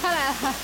他来了